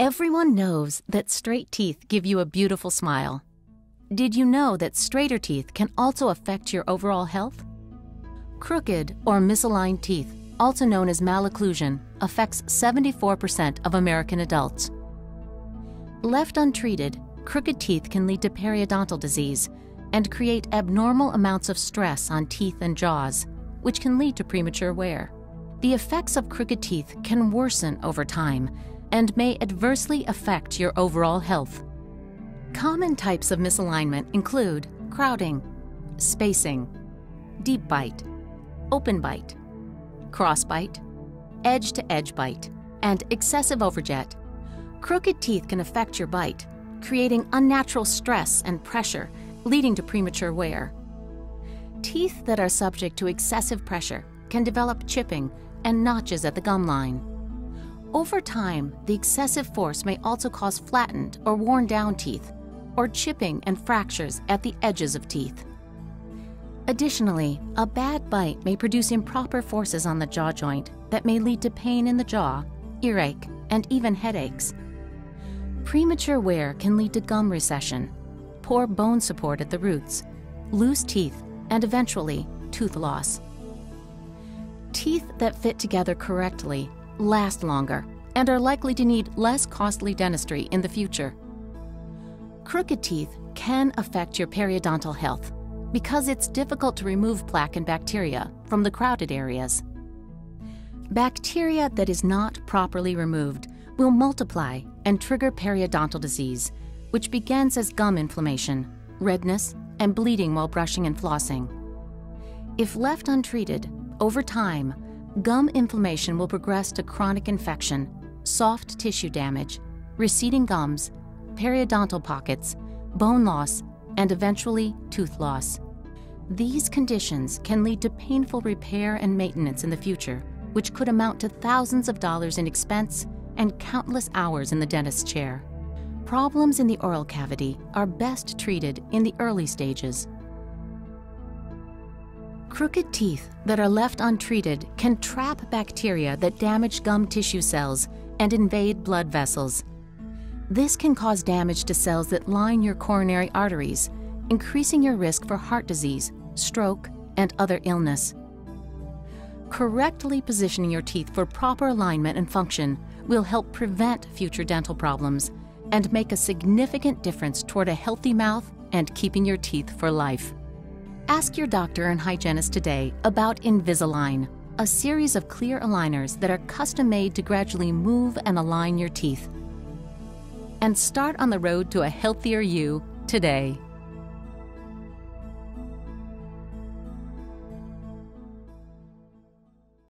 Everyone knows that straight teeth give you a beautiful smile. Did you know that straighter teeth can also affect your overall health? Crooked or misaligned teeth, also known as malocclusion, affects 74% of American adults. Left untreated, crooked teeth can lead to periodontal disease and create abnormal amounts of stress on teeth and jaws, which can lead to premature wear. The effects of crooked teeth can worsen over time and may adversely affect your overall health. Common types of misalignment include crowding, spacing, deep bite, open bite, cross bite, edge to edge bite, and excessive overjet. Crooked teeth can affect your bite, creating unnatural stress and pressure, leading to premature wear. Teeth that are subject to excessive pressure can develop chipping and notches at the gum line. Over time, the excessive force may also cause flattened or worn down teeth, or chipping and fractures at the edges of teeth. Additionally, a bad bite may produce improper forces on the jaw joint that may lead to pain in the jaw, earache, and even headaches. Premature wear can lead to gum recession, poor bone support at the roots, loose teeth, and eventually tooth loss. Teeth that fit together correctly last longer, and are likely to need less costly dentistry in the future. Crooked teeth can affect your periodontal health because it's difficult to remove plaque and bacteria from the crowded areas. Bacteria that is not properly removed will multiply and trigger periodontal disease, which begins as gum inflammation, redness, and bleeding while brushing and flossing. If left untreated, over time, gum inflammation will progress to chronic infection, soft tissue damage, receding gums, periodontal pockets, bone loss, and eventually tooth loss. These conditions can lead to painful repair and maintenance in the future, which could amount to thousands of dollars in expense and countless hours in the dentist's chair. Problems in the oral cavity are best treated in the early stages. Crooked teeth that are left untreated can trap bacteria that damage gum tissue cells and invade blood vessels. This can cause damage to cells that line your coronary arteries, increasing your risk for heart disease, stroke, and other illness. Correctly positioning your teeth for proper alignment and function will help prevent future dental problems and make a significant difference toward a healthy mouth and keeping your teeth for life. Ask your doctor and hygienist today about Invisalign, a series of clear aligners that are custom made to gradually move and align your teeth. And start on the road to a healthier you today.